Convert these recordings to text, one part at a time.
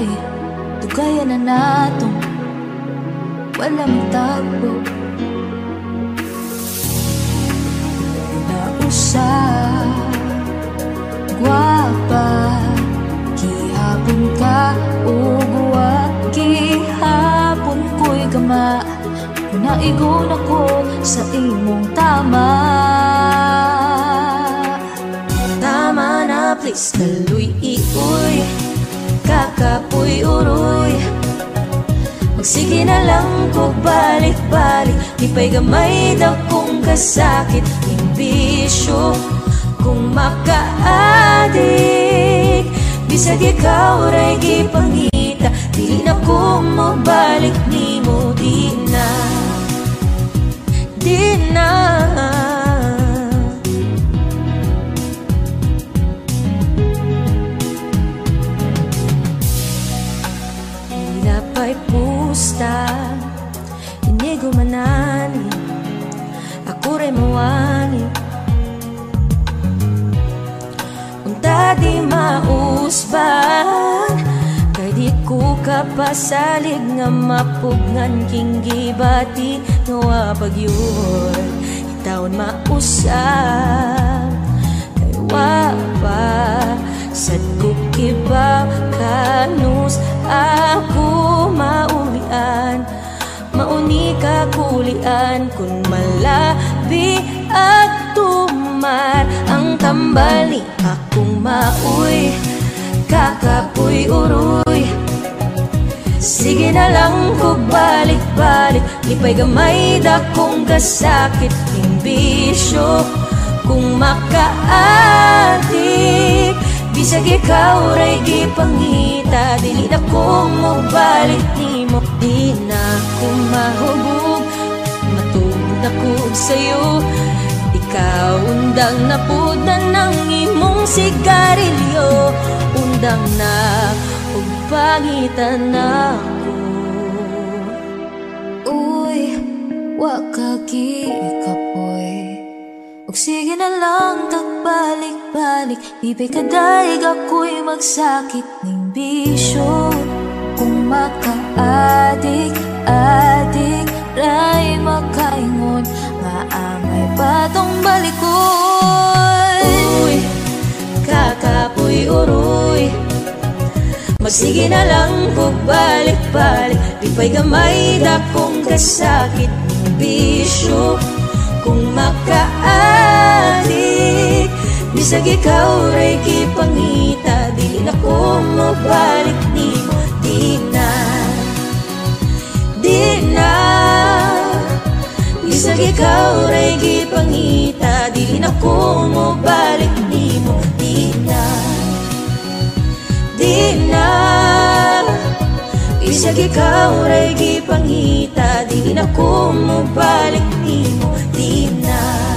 kay Tugayan na natong Walang tagpo Nausap Guwapa Gihapon ka Ugwa Gihapon ko'y gama. Naigon ako sa imong tama. Tama na please Kaluy iuy Kakapuy uroy. Magsige na lang ko balik-balik. Di pa'y gamay daw kung kasakit. Imbisyo kung makaadik. Bisag ikaw ray gipangita Dili na ko mo balik ni mo di na Di na pusta Inigo manani Ako rin mawani. Unta di mausban Kay di ko kapasalig nga mapugnan King gibati nga pagyud Itawon mausap Wapa Sad ko kiba kanus Ako maulian Mauni ka kulian Kung malabi at tumar. Ang tambali akong mauy Kakapuy uroy Sige na lang ko balik-balik Lipay gamay da kung kasakit Imbisyo kung makaadik Bisag ikaw ray gipangita Dili na ko mo balik ni mo Di na ko mahubog. Matulog na ko sa'yo Ikaw undang na na ng imong sigarilyo. Undang na ug pangitan ako. Uy, wakagi kapoy Ug sige na lang tagbalik-balik Ibig kadaig ako'y magsakit ng bisyo. Kung makaadik-adik Ray makaingon. Nga amay patong balikoy Uy, kakapoy uroy Magsige na lang ko balik-balik Di pa'y gamay kasakit ng bisyo Kung makaadik. Bisag ikaw ray kipangita Dili na ko mo balik ni mo Di na. Di na. Bisag ikaw ray kipangita Dili na ko mo balik ni mo Di na. Di na Isag ikaw ray gipangita Di na ko mo balik ni mo Di na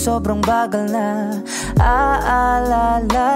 sobrang bagal na. Aalalayan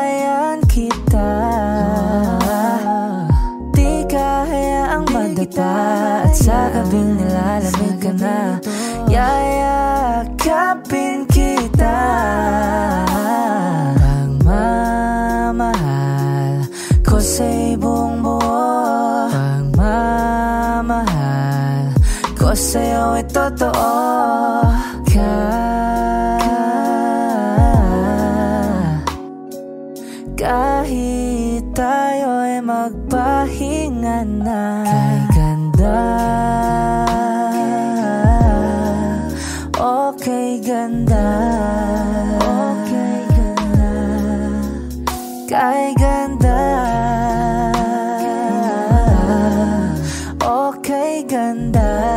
更淡。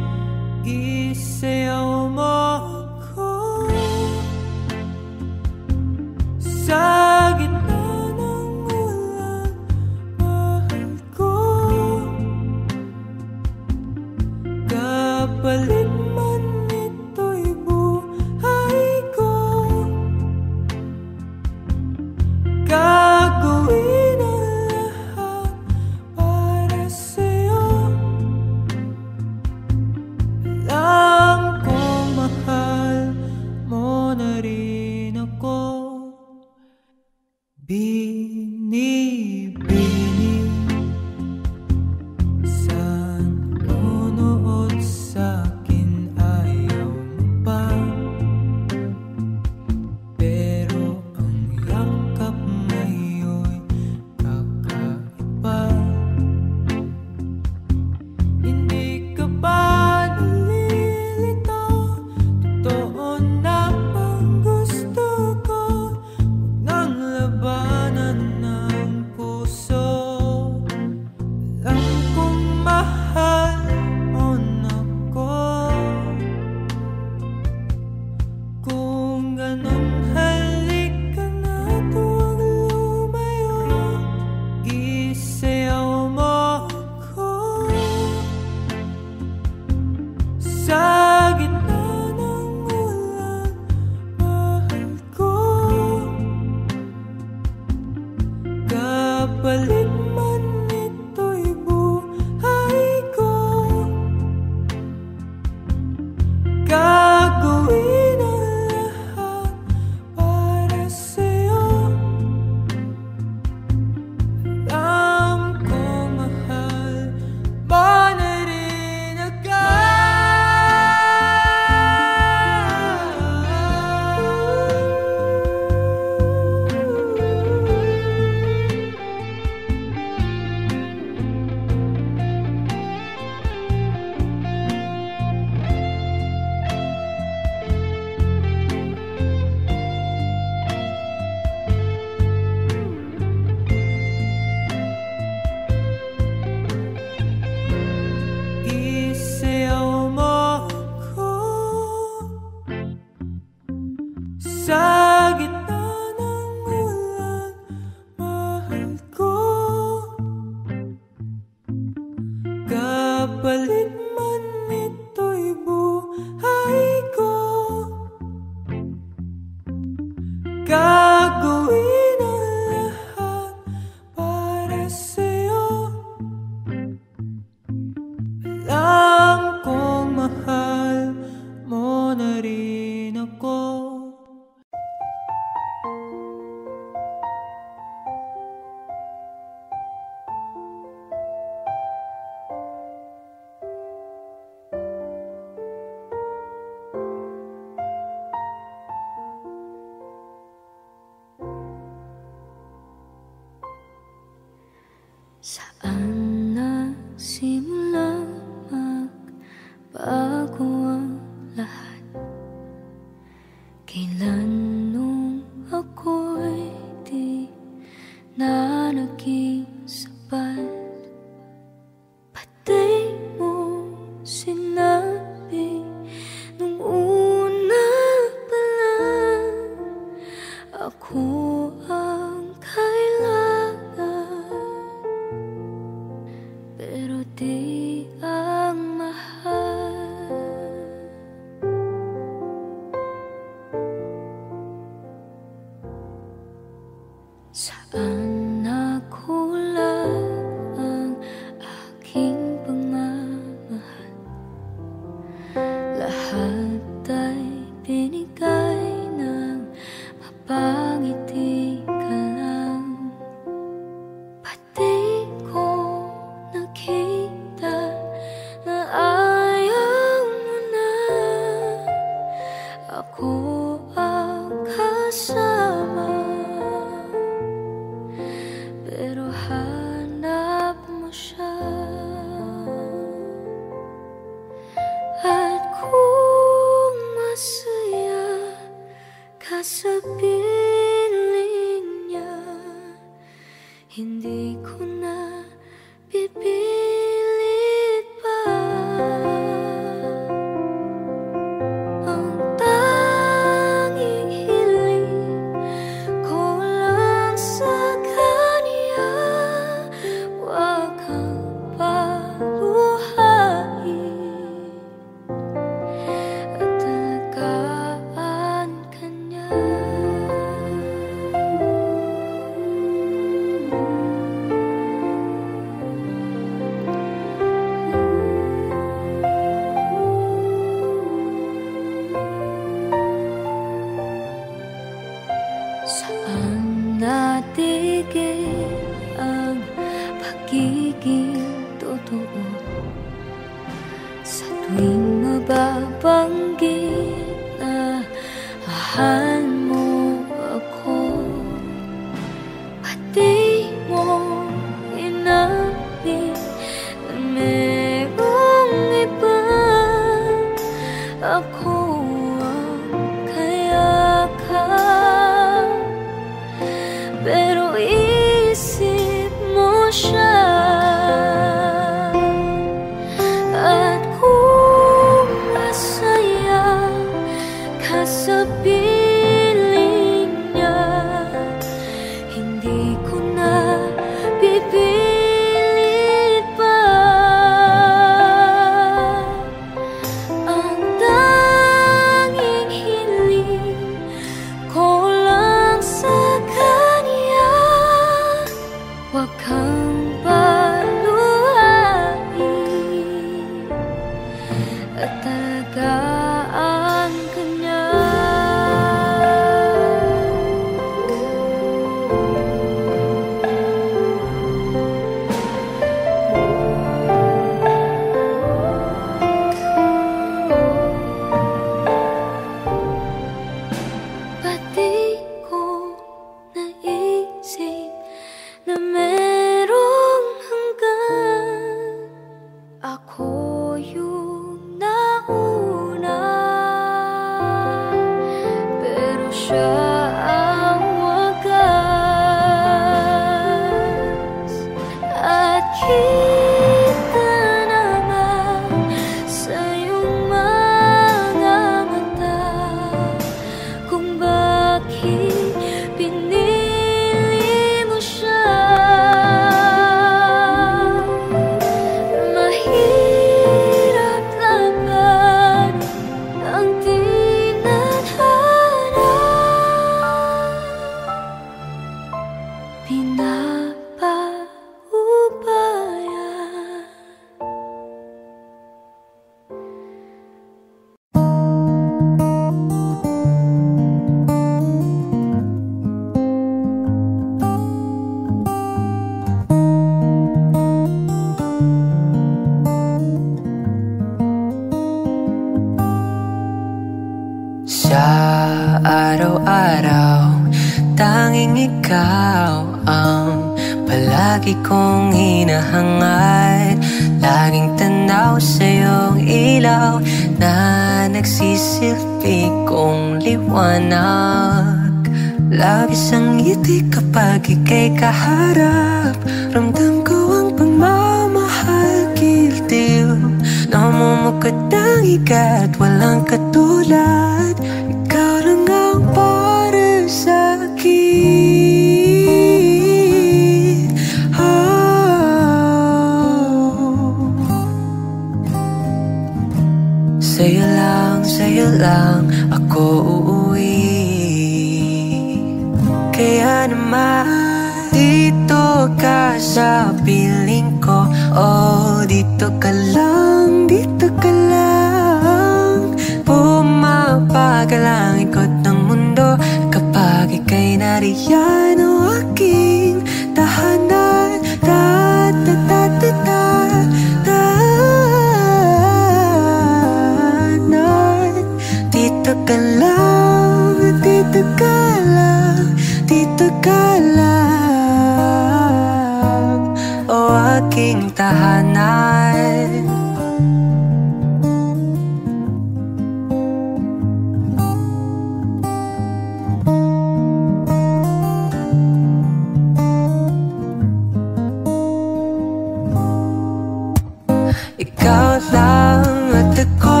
Ikaw lang at ako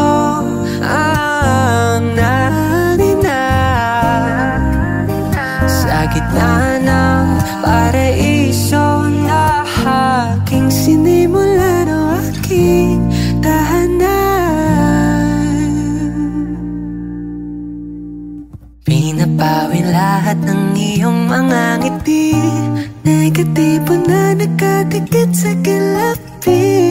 ang nanina Sa gitna ng paraiso na aking sinimula ng aking tahanan. Pinapawin lahat ng iyong mga ngiti Negatibo na nakatikit sa kalapit.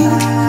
feel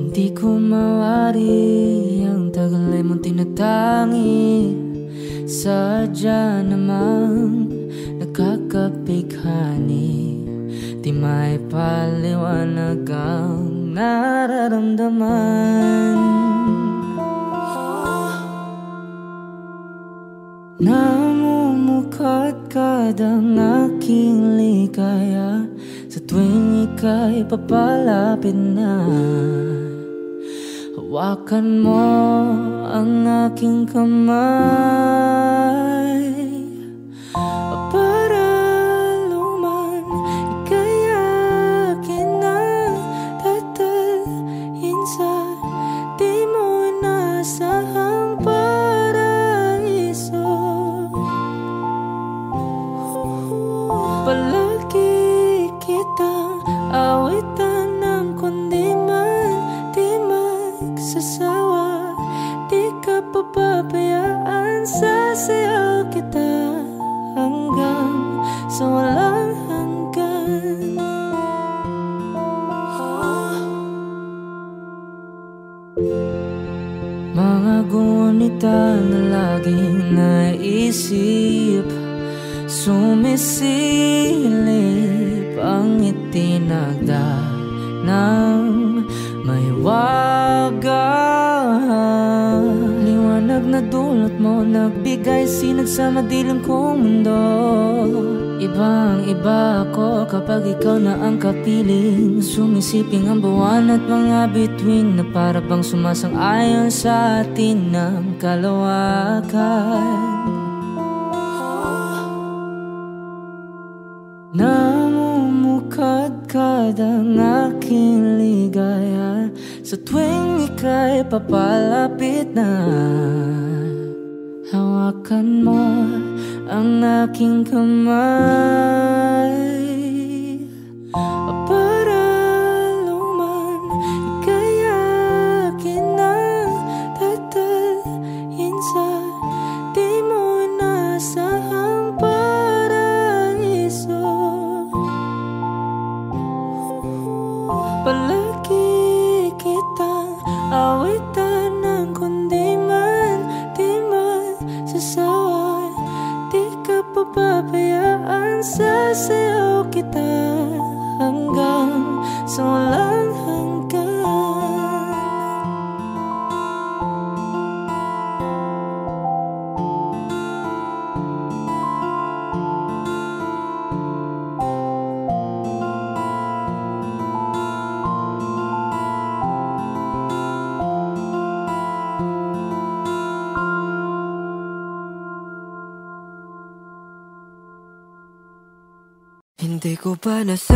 Hindi ko mawari ang tagalay mong tinatangi Sadya namang nakakapighani Di may paliwanag ang nararamdaman. Namumukat kada aking ligaya. Sa tuwing ika'y papalapit na Hawakan mo ang aking kamay. kita na laging naisip Sumisilip ang itinagda ng may wagas Liwanag na dulot mo Nagbigay sinag sa madilim kong mundo. Ibang iba ako kapag ikaw na ang kapiling. Sumisiping ang buwan at mga bituin Na para bang sumasang-ayon sa atin ng kalawakan. Namumukad kada ng aking ligaya. Sa tuwing ika'y papalapit na Hawakan mo ang aking kamay. Para luman ika'y akin na tatalin sa di mo nasahang paraiso. Pala Bonus.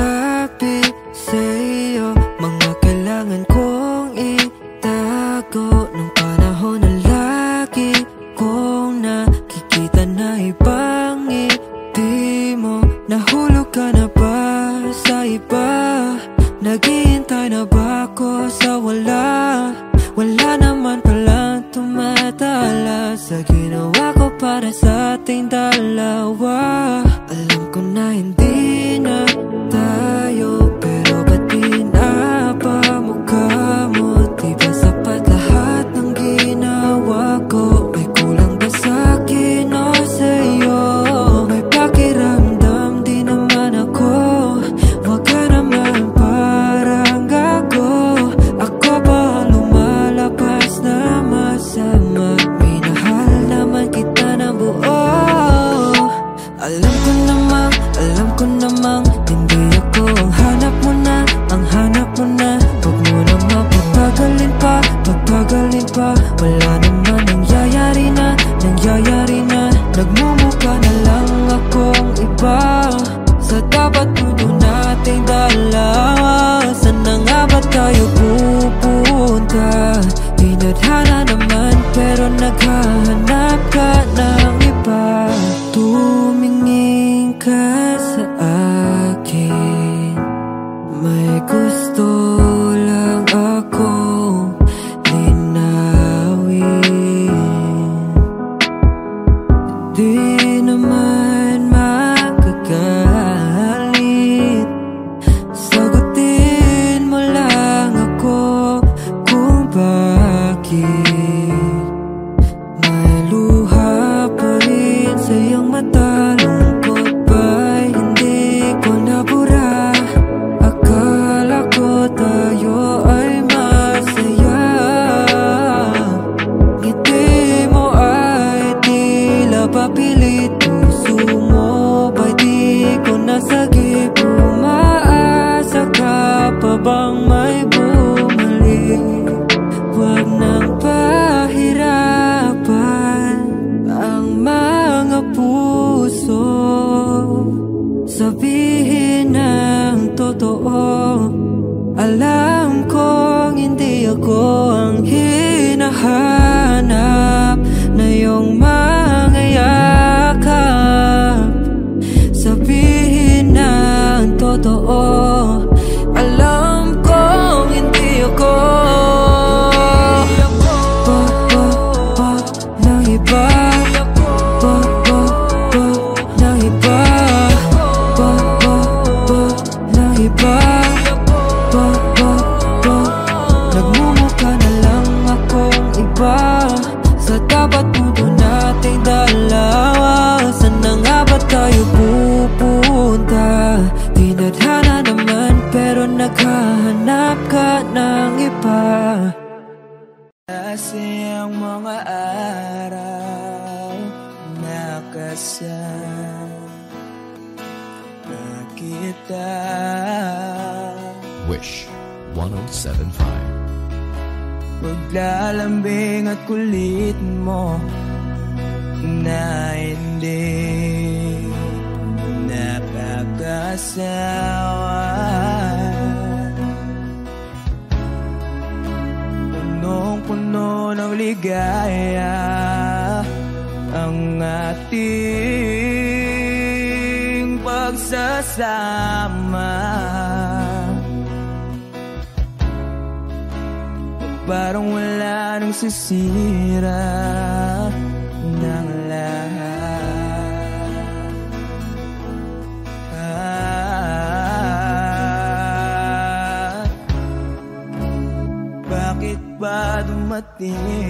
rahmeti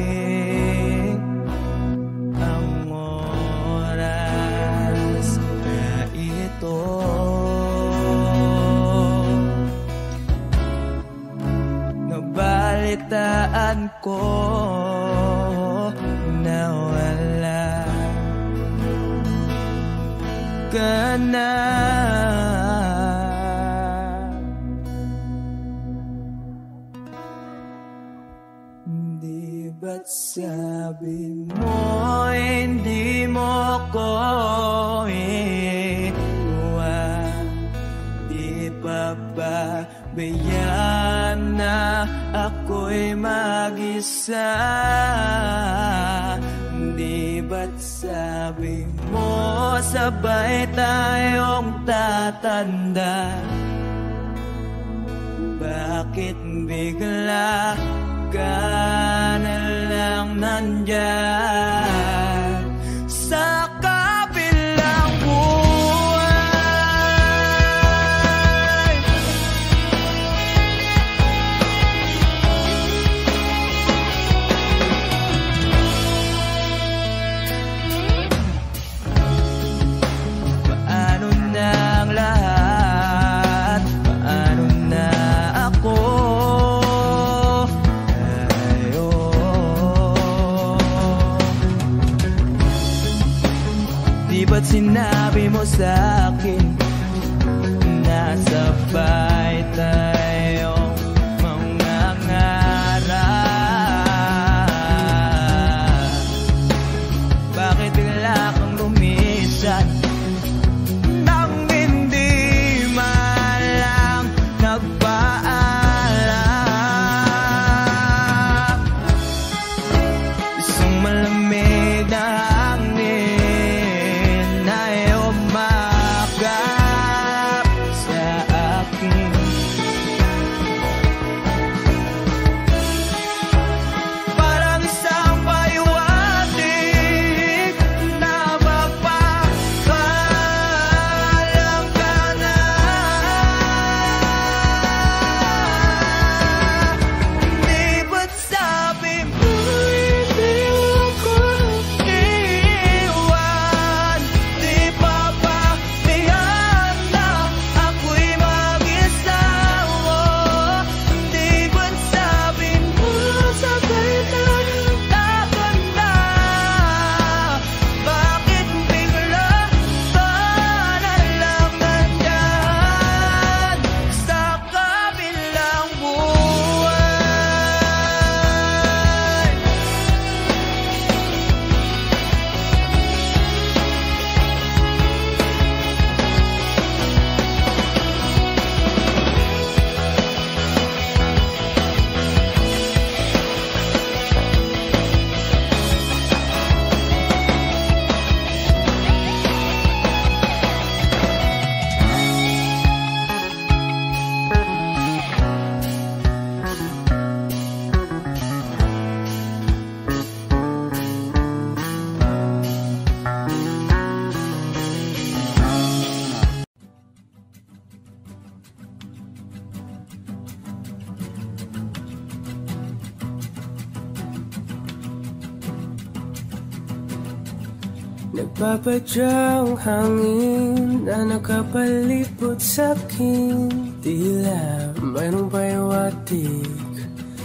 badyang hangin na nakapalipot sa'kin Tila mayroong baywatik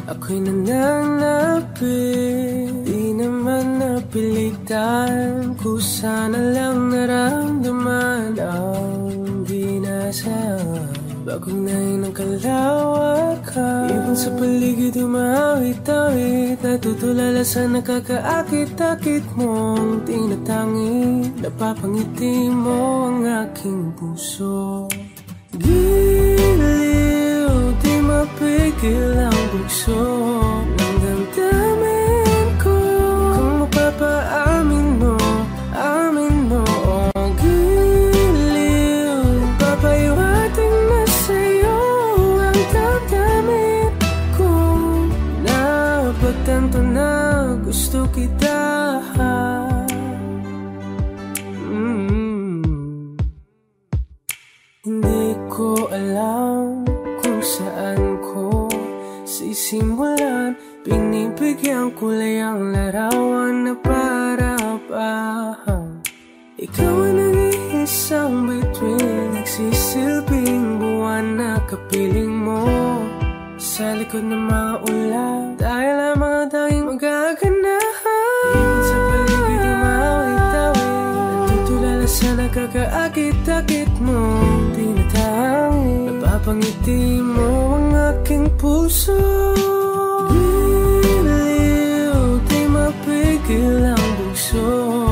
Ako'y nananapit. Di naman napilitan Ko sana lang naramdaman Ang binasa. Bagong nain ng kalawakan Ibon sa paligid umahan Natutulala sa nakakaakit-akit mong tinatangi Napapangiti mo ang aking puso. Giliw, di mapigil ang bugso Ng Napagtanto na gusto kita Mm. Hindi ko alam kung saan ko sisimulan. Pinibigyan kulay ang larawan na para bang Ikaw ang nag-iisang bituin Nagsisilbing buwan na kapiling Sa likod ng mga ulan Dahil ang mga tanging magaganahan. Ibon sa paligid umawit-awit Natutulala sa nakakaakit-akit mo. Tinatangi Napapangiti mo ang aking puso. Giliw, di mapigil ang bugso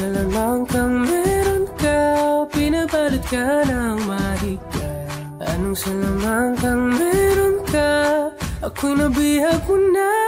Anong salamang kang meron ka Pinabalot ka ng mahika Anong salamang kang meron ka? Ako'y nabihag mo na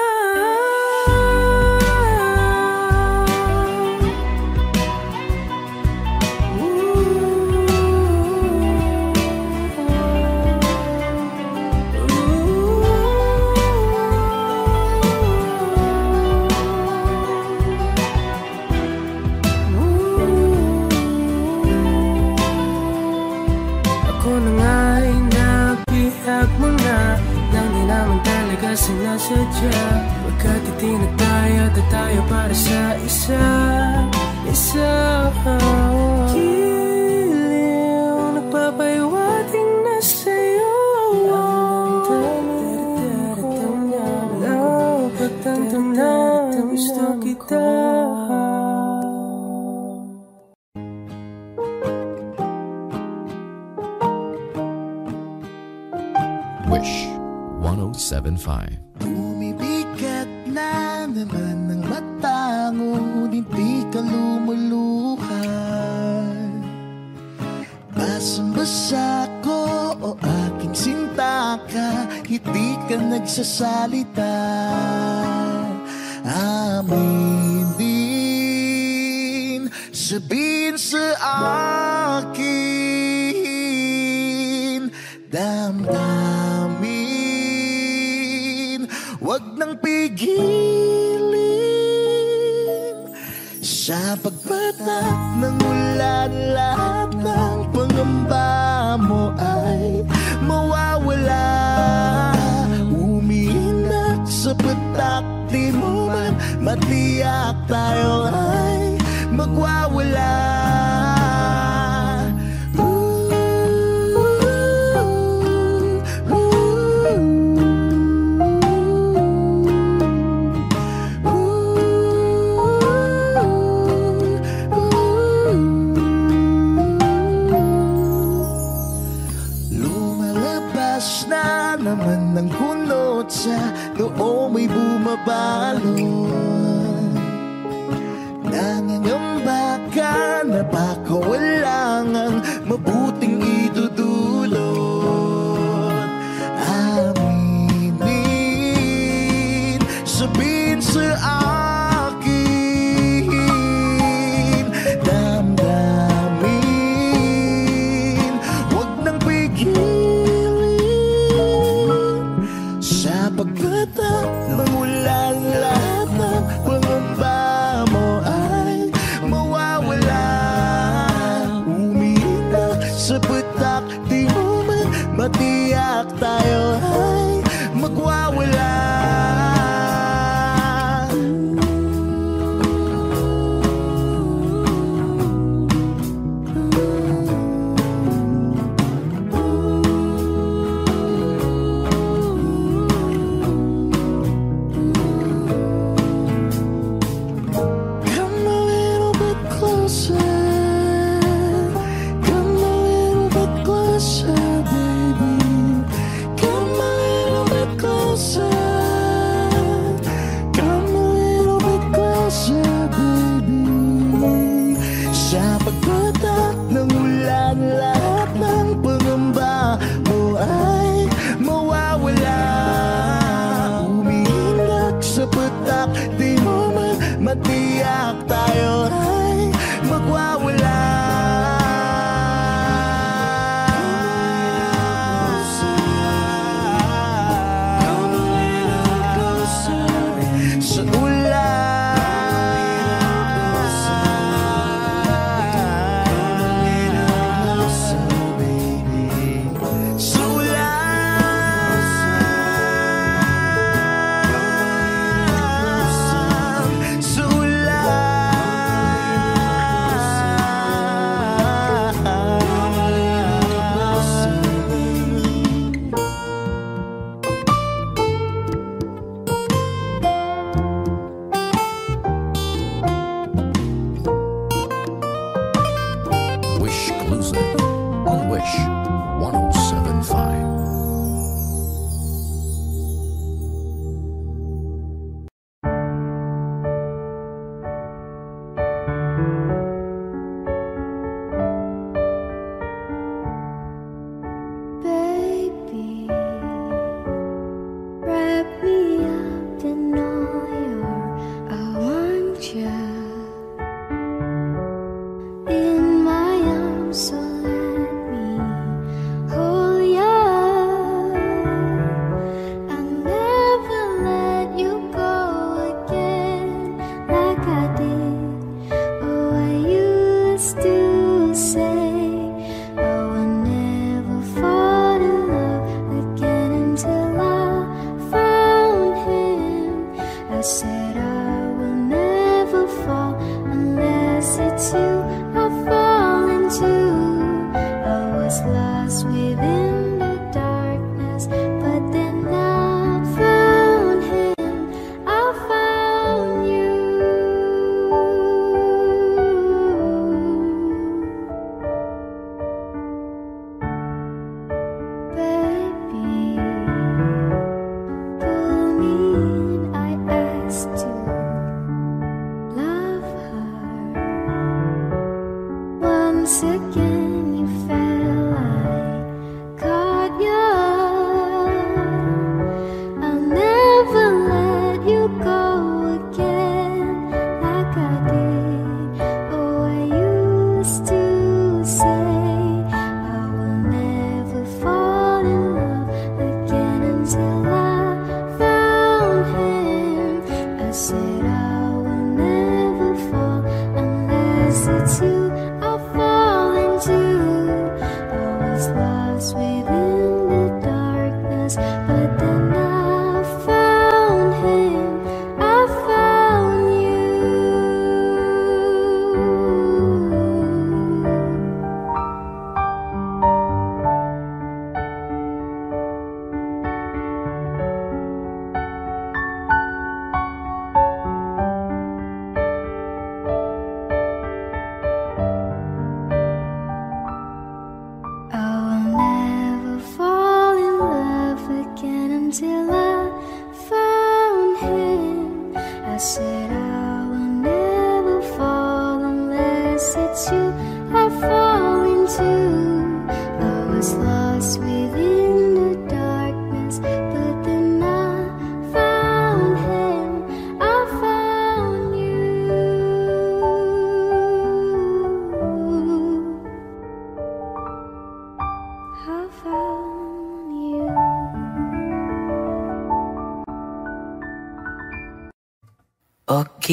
sinasadya Pagkat itinataya at tayo para sa isa Isa Giliw Nagpapayawating na sa'yo Napagtanto na gusto kita 1075. Bumibigat na naman ng mata mo Hindi ka lumuluhan. Basang-basa ko o aking sinta ka Hindi ka nagsasalita. Amin din Sabihin sa akin pigilin Sa pagpatak ng ulan Lahat ng pangamba mo ay mawawala. Umiinak sa patak Di mo man matiyak tayo ay magwawala may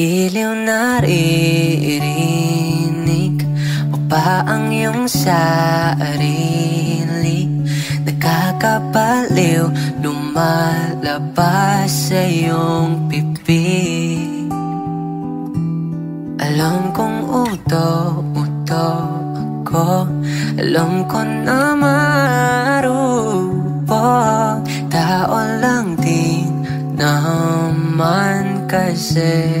Giliw naririnig mo pa ang iyong sarili? Nakakabaliw lumalabas sa iyong pipi Alam kong uto-uto ako. Alam ko na marupok. Tao lang din naman kasi.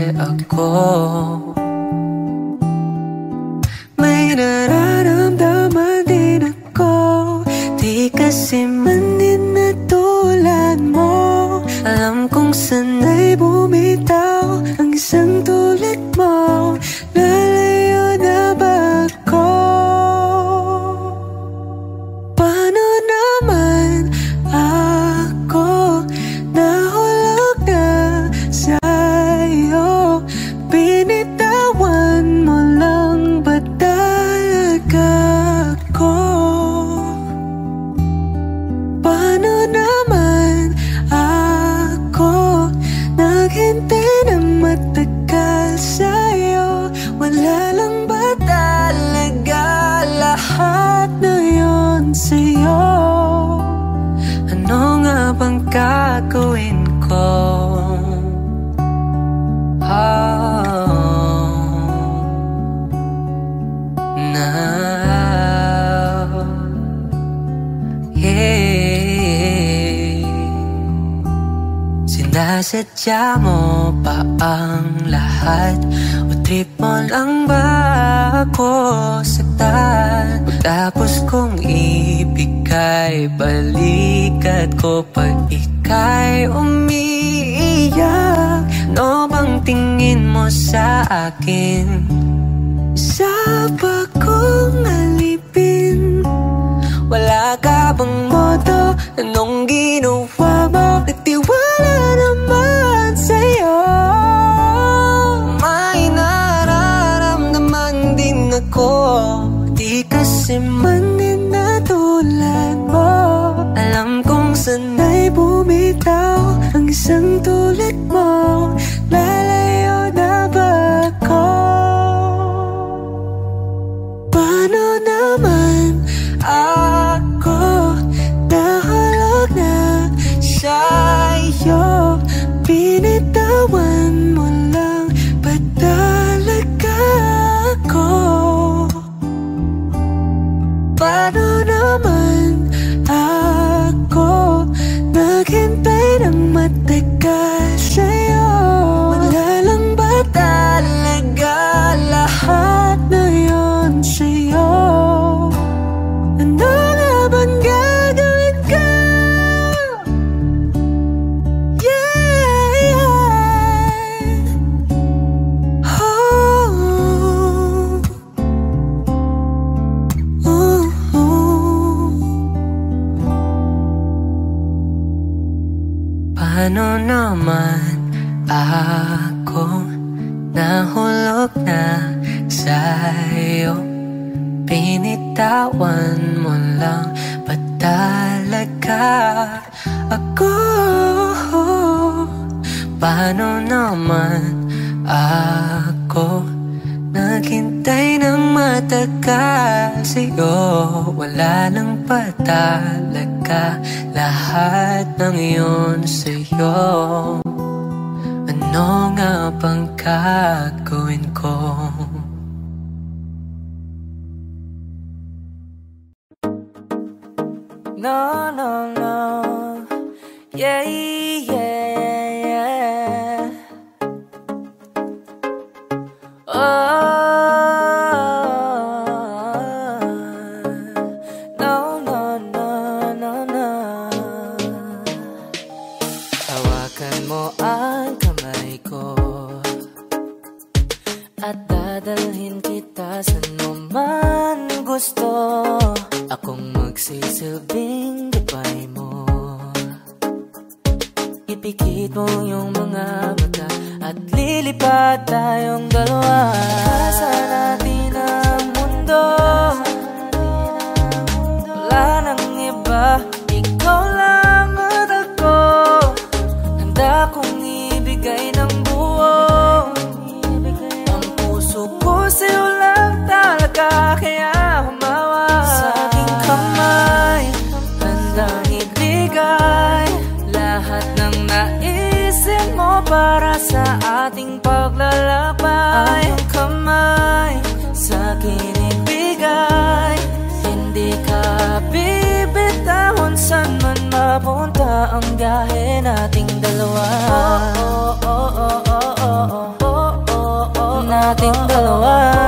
Ang biyahe nating dalawa oh, oh, oh, oh, oh, oh, oh, oh, oh, Nating dalawa Nating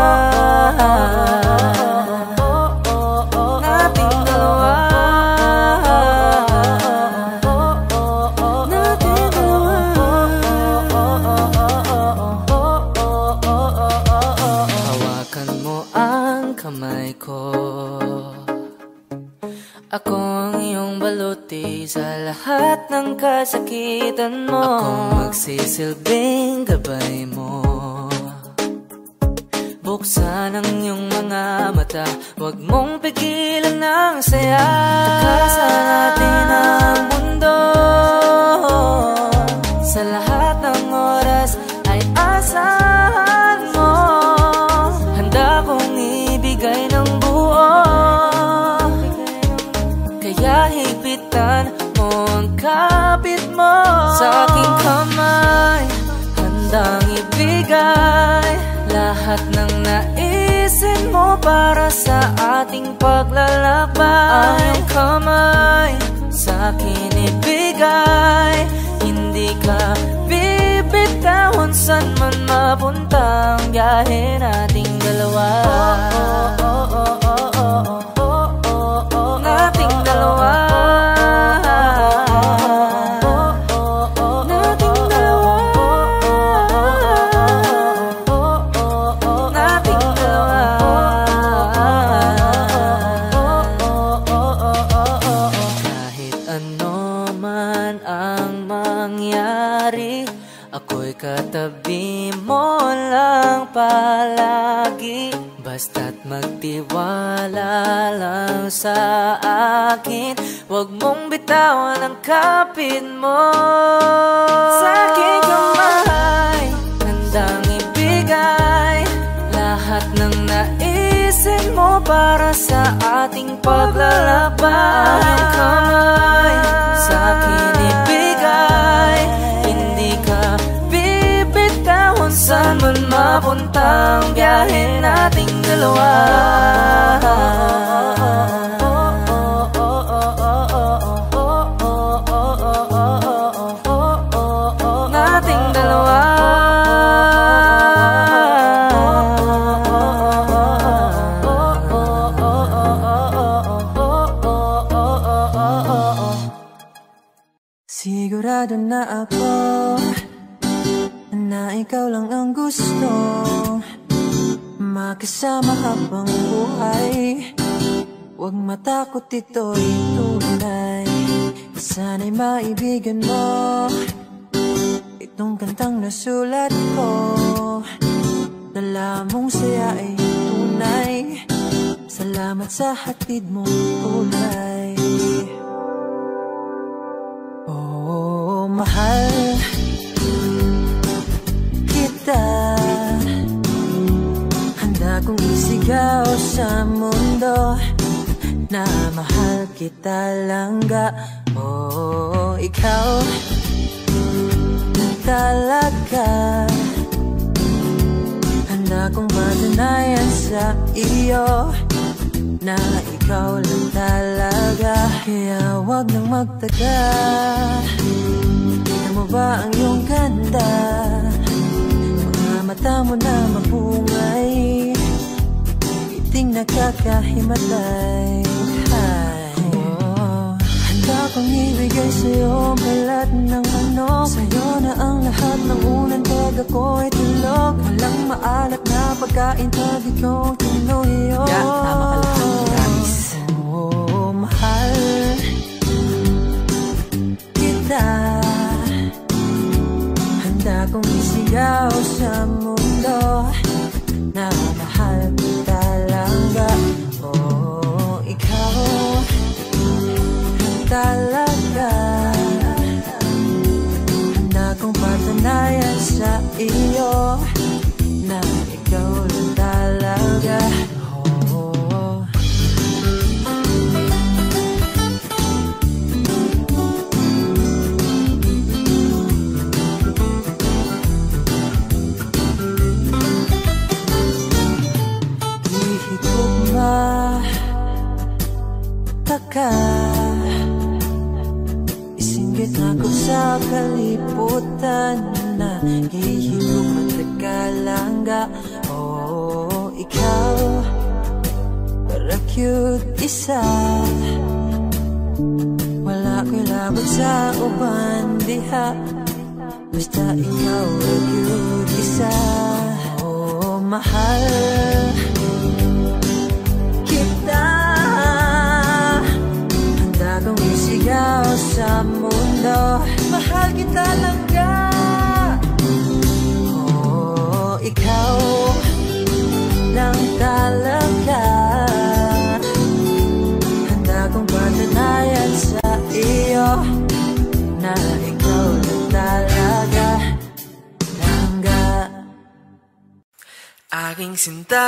kasakitan mo. Akong magsisilbing gabay mo. Buksan ang iyong mga mata. Huwag mong pigilan ng saya. Takasa natin ang mundo. Sa lahat paglalakbay Ang kamay Sa akin ibigay. Hindi ka bibitahon Saan man mapunta Ang biyahe nating dalawa. Nating Huwag mong bitawan ang kapit mo. Sa aking kamay Handang ibigay Lahat ng naisin mo Para sa ating paglalakbay Ang kamay Sa akin ibigay Hindi ka bibitahon Saan man mapunta Ang biyahe nating dalawa ka. Isingit ako sa kaliputan na Hihilong at oh, ikaw Para cute isa. Wala ko'y labag sa uban diha. Basta ikaw ang cute isa. Oo, oh, mahal. ilaw sa mundo. Mahal kita langga Oo, oh, ikaw lang talaga Handa kong patunayan sa iyo Na ikaw lang talaga. Langga Aking sinta.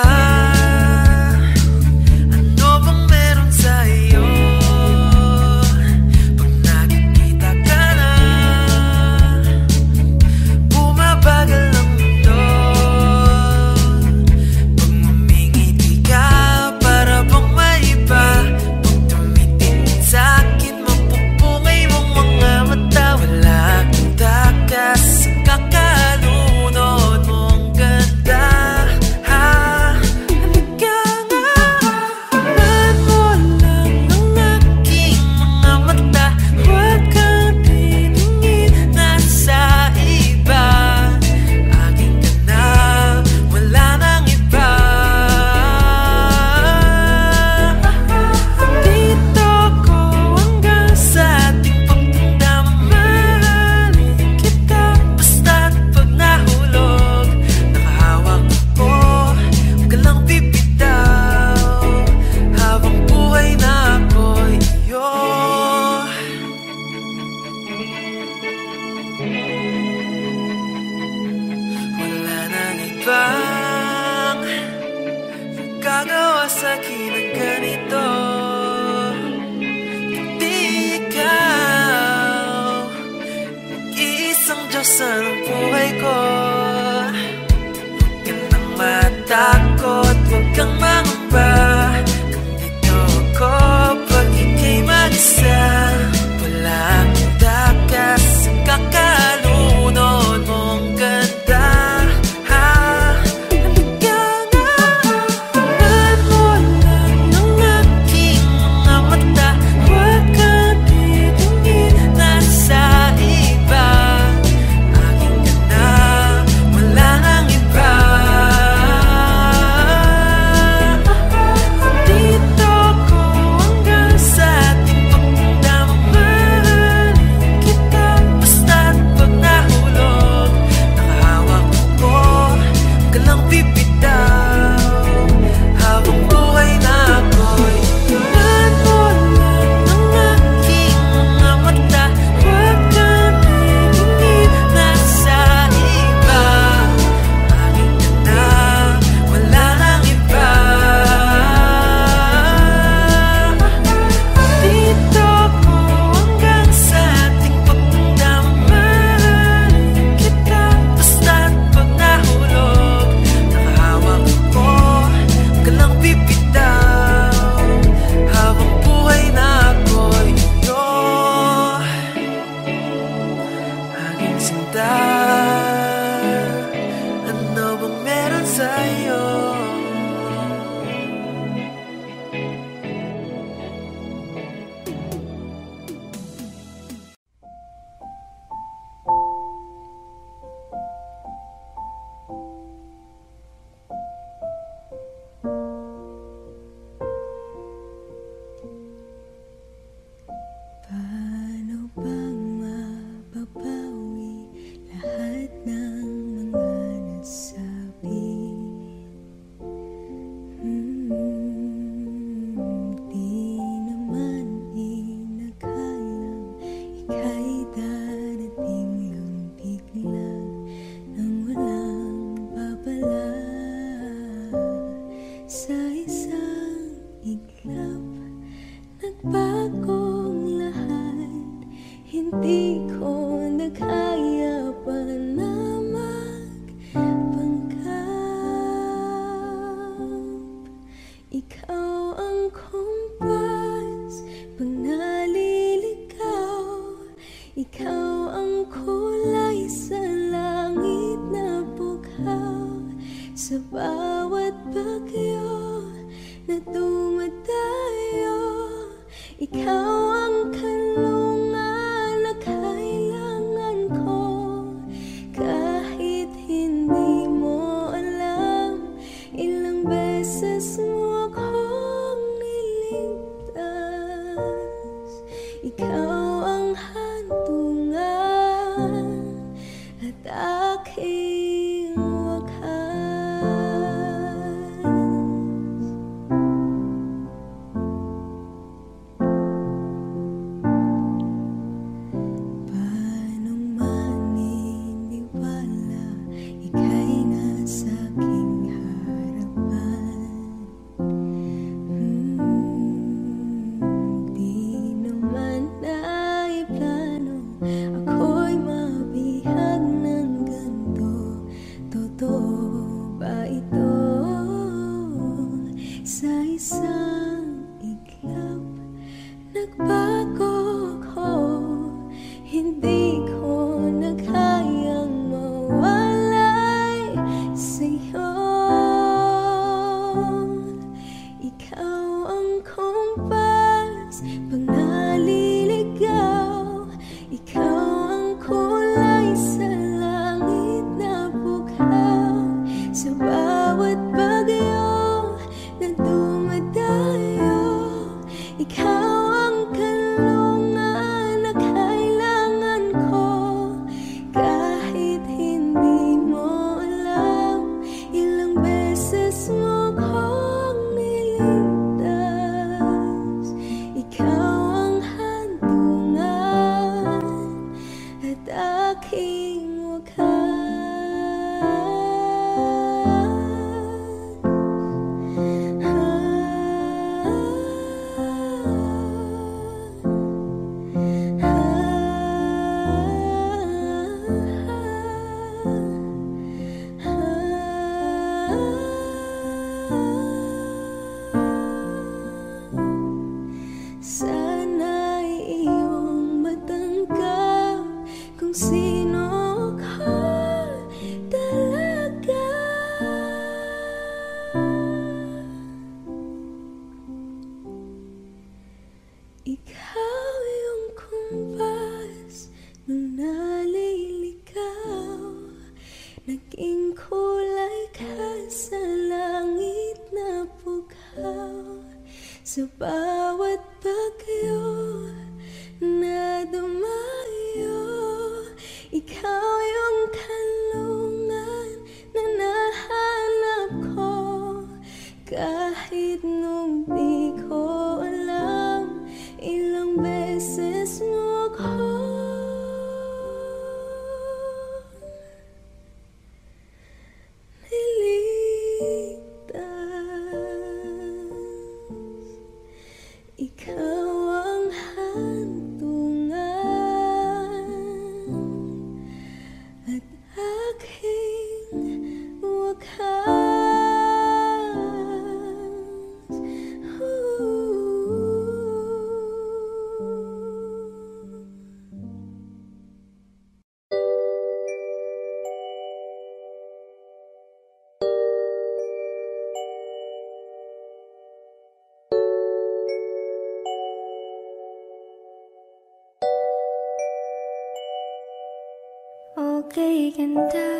and I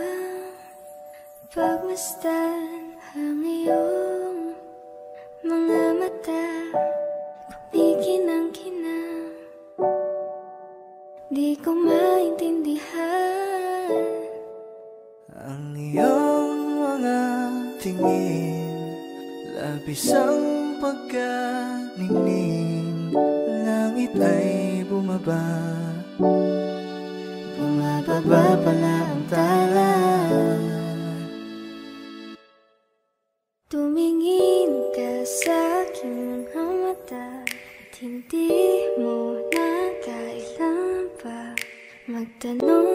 At hindi mo na kailangan pa Magtanong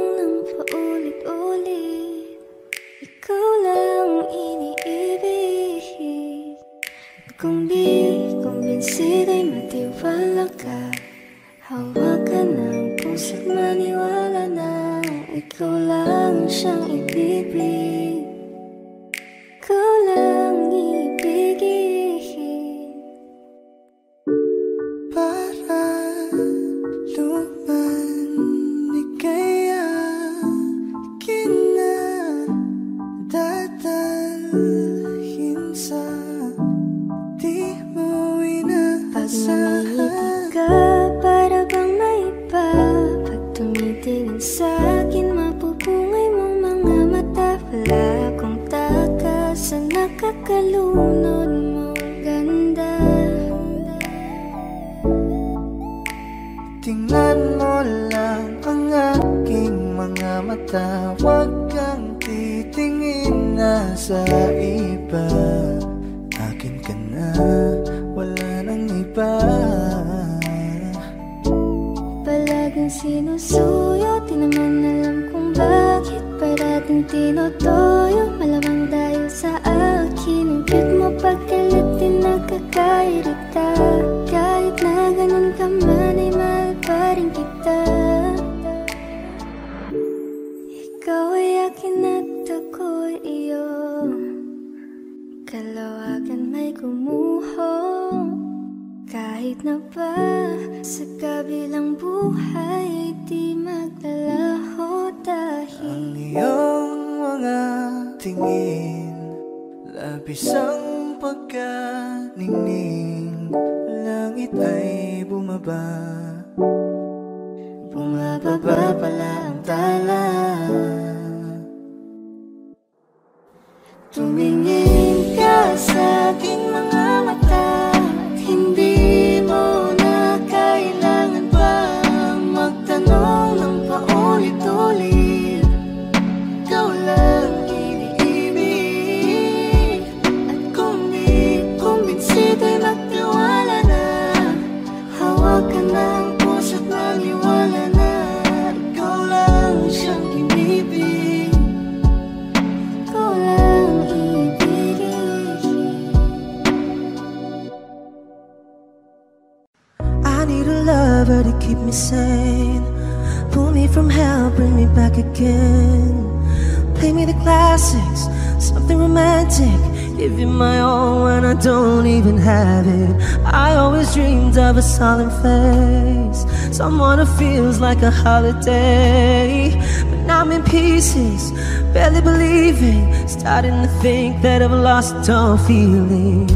always dreamed of a solemn face. Someone who feels like a holiday. But now I'm in pieces, barely believing. Starting to think that I've lost all feeling.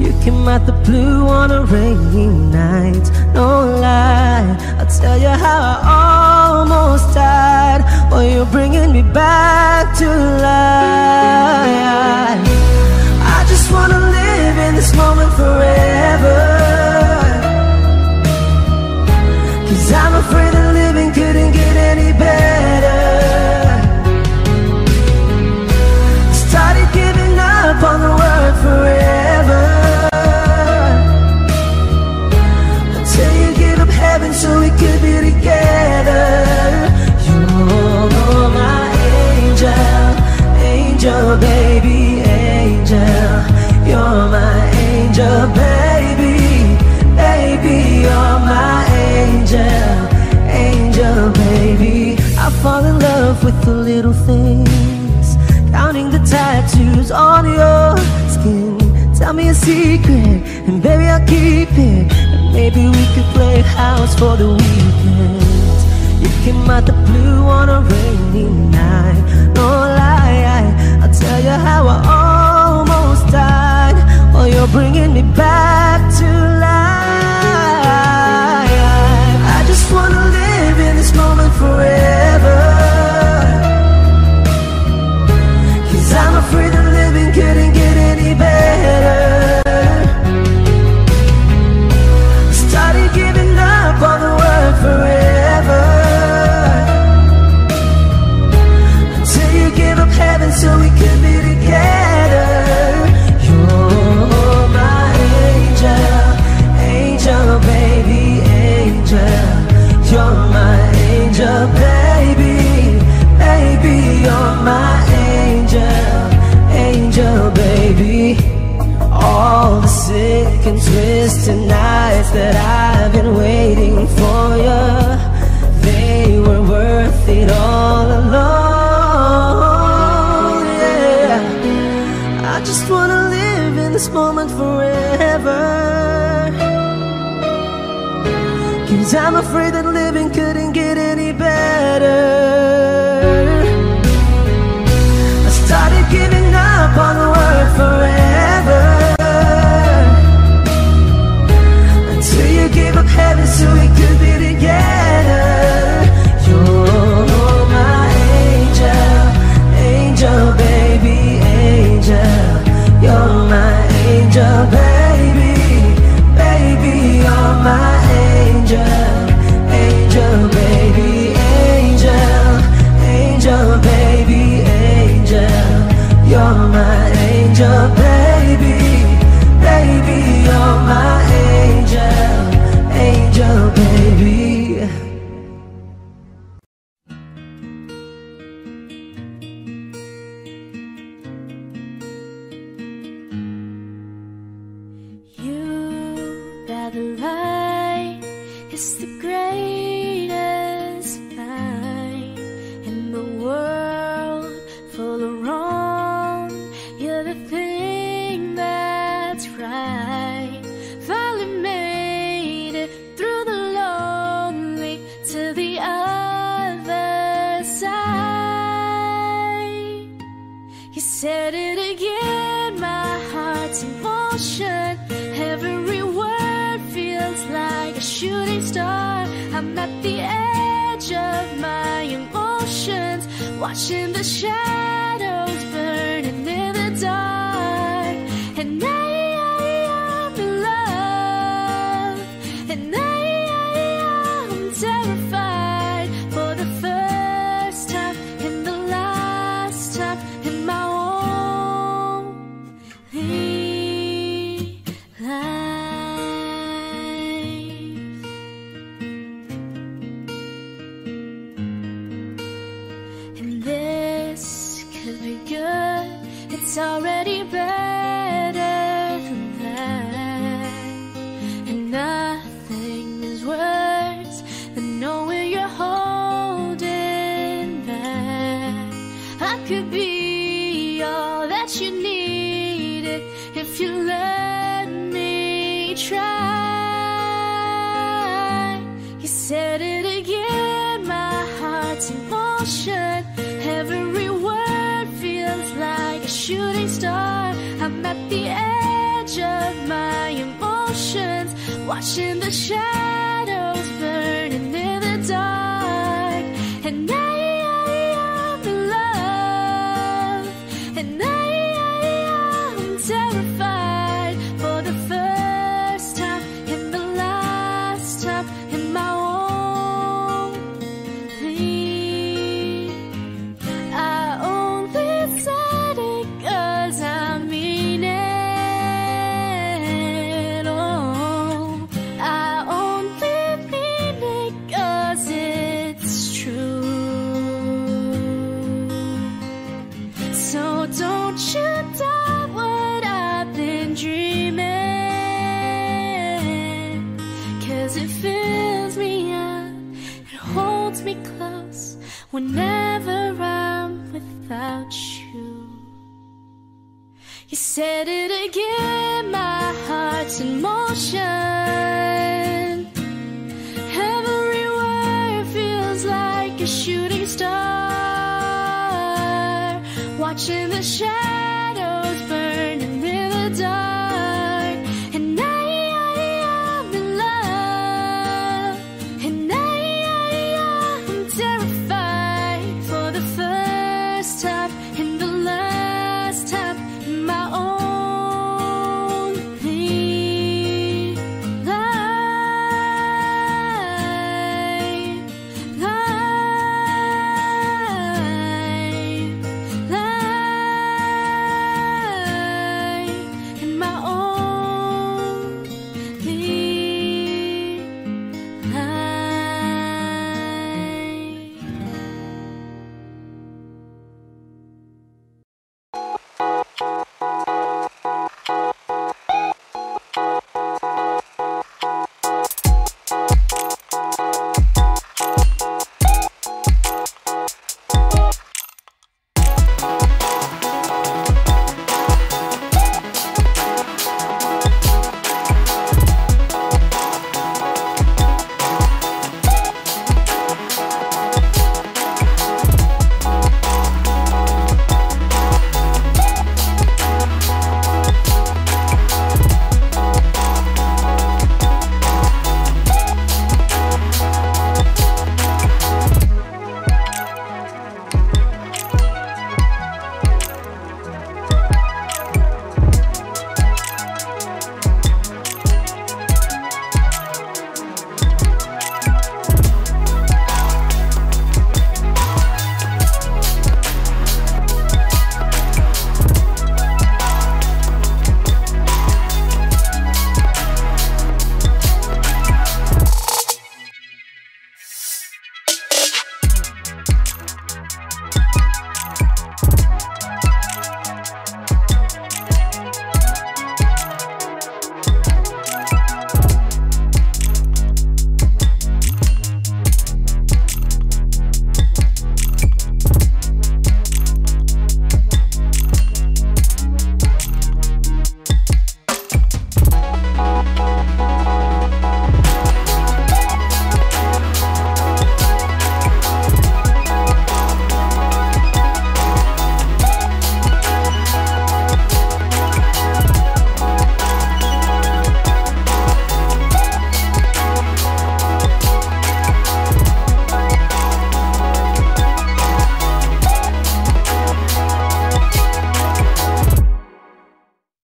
You came out the blue on a rainy night. No lie, I'll tell you how I almost died. While you're bringing me back to life just wanna live in this moment forever. Cause I'm afraid that angel, baby, baby, you're my angel, angel, baby. I fall in love with the little things, counting the tattoos on your skin. Tell me a secret, and baby, I'll keep it. And maybe we could play house for the weekend. You came out the blue on a rainy night. No lie, I'll tell you how I. You're bringing me back to life. I just wanna live in this moment forever. I'm afraid that